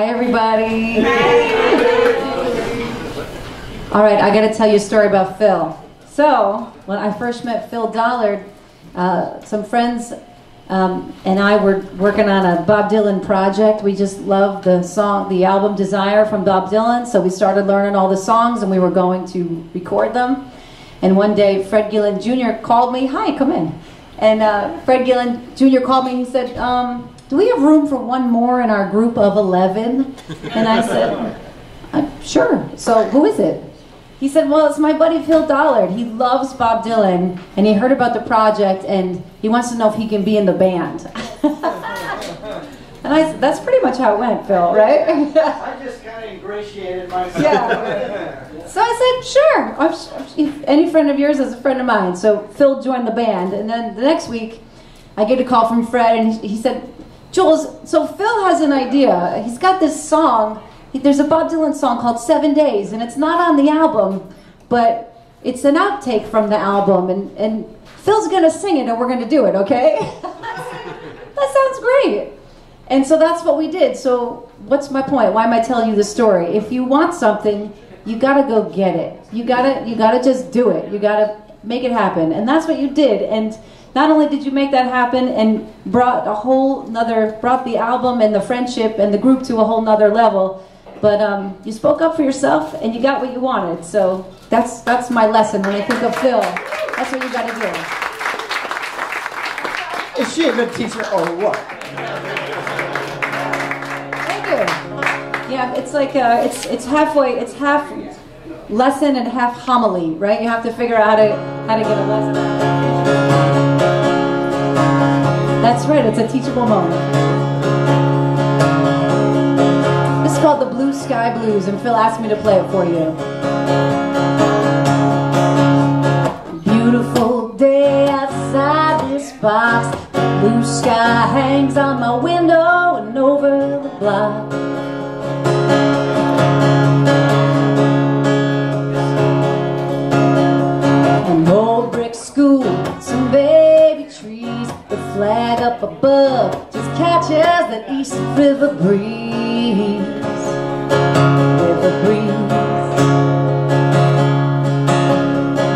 Hi, everybody. All right, I got to tell you a story about Phil. So, when I first met Phil Dollard, uh, some friends um, and I were working on a Bob Dylan project. We just loved the song, the album Desire from Bob Dylan, so we started learning all the songs and we were going to record them. And one day, Fred Gillen Jr. called me. Hi, come in. And uh, Fred Gillen Jr. called me. He said, um, "Do we have room for one more in our group of 11? And I said, "Sure." So who is it? He said, Well, it's my buddy Phil Dollard. He loves Bob Dylan, and he heard about the project, and he wants to know if he can be in the band. and I, said, that's pretty much how it went, Phil, right? I just kind of ingratiated myself. Yeah. So I said, Sure. I'm, any friend of yours is a friend of mine. So Phil joined the band, and then the next week, I get a call from Fred, and he said, Jules, so Phil has an idea. He's got this song there's a Bob Dylan song called Seven Days, and it's not on the album, but it's an outtake from the album, and, and Phil's gonna sing it, and we're gonna do it, okay? that sounds great. And so that's what we did. So what's my point? Why am I telling you the story? If you want something, you gotta go get it. You gotta you gotta just do it. You gotta make it happen. And that's what you did. And not only did you make that happen and brought a whole nother brought the album and the friendship and the group to a whole nother level, but um, you spoke up for yourself and you got what you wanted. So that's that's my lesson when I think of Phil. That's what you got to do. Is she a good teacher or what? Thank you. Yeah, it's like uh, it's it's halfway. It's half lesson and half homily, right? You have to figure out how to how to get a lesson. That's right. It's a teachable moment This is called the Blue Sky Blues, and Phil asked me to play it for you. Beautiful day outside this box. Blue sky hangs on my window and over the block. An old brick school, up above just catches that east river breeze a breeze.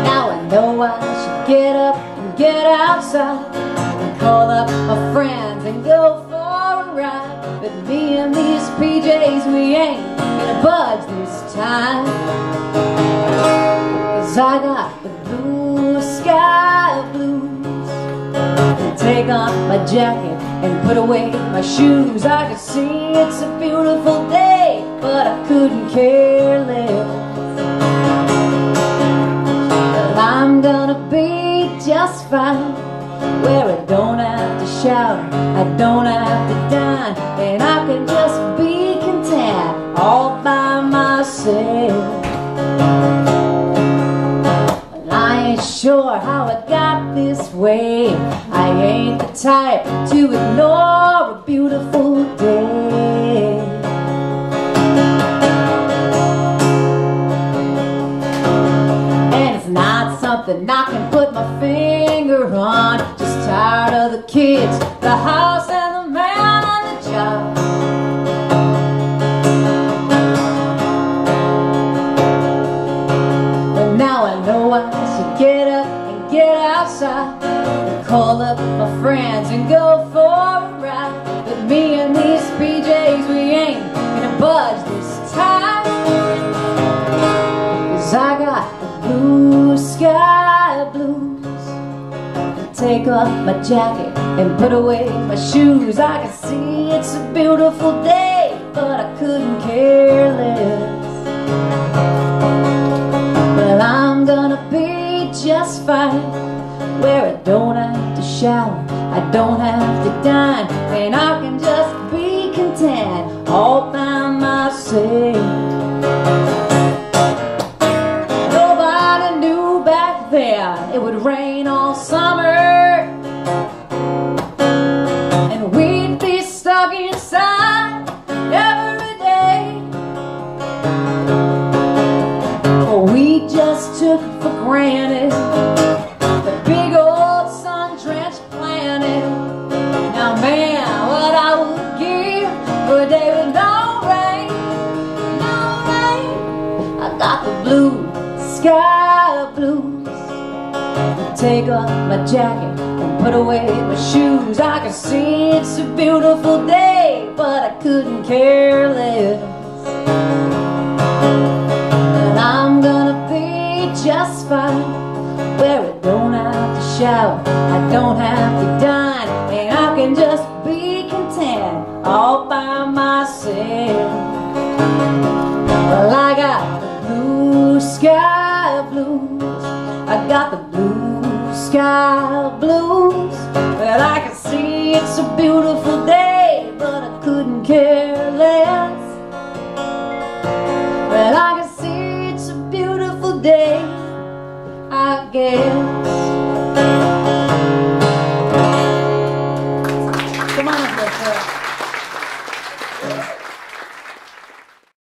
Now I know I should get up and get outside and call up my friends and go for a ride. But me and these PJs, we ain't gonna budge this time. Cause I got take off my jacket and put away my shoes. I can see it's a beautiful day but I couldn't care less. I'm gonna be just fine, where I don't have to shout, I don't have to dine, and I can just be content all by myself. I ain't sure how I got this way. I ain't the type to ignore a beautiful day. And it's not something I can put my finger on Just tired of the kids, the house Call up my friends and go for a ride. But me and these PJs, we ain't gonna budge this time. Cause I got the blue sky blues. Take off my jacket and put away my shoes. I can see it's a beautiful day but I couldn't care less shower I don't have to dine and I can blue sky blues. Take off my jacket and put away my shoes. I can see it's a beautiful day But I couldn't care less. And I'm gonna be just fine. Where I don't have to shower. I don't have to dine. And I can just be content All by myself. Well, sky blues. I got the blue sky blues. But I can see it's a beautiful day, but I couldn't care less. Well, I can see it's a beautiful day, I guess.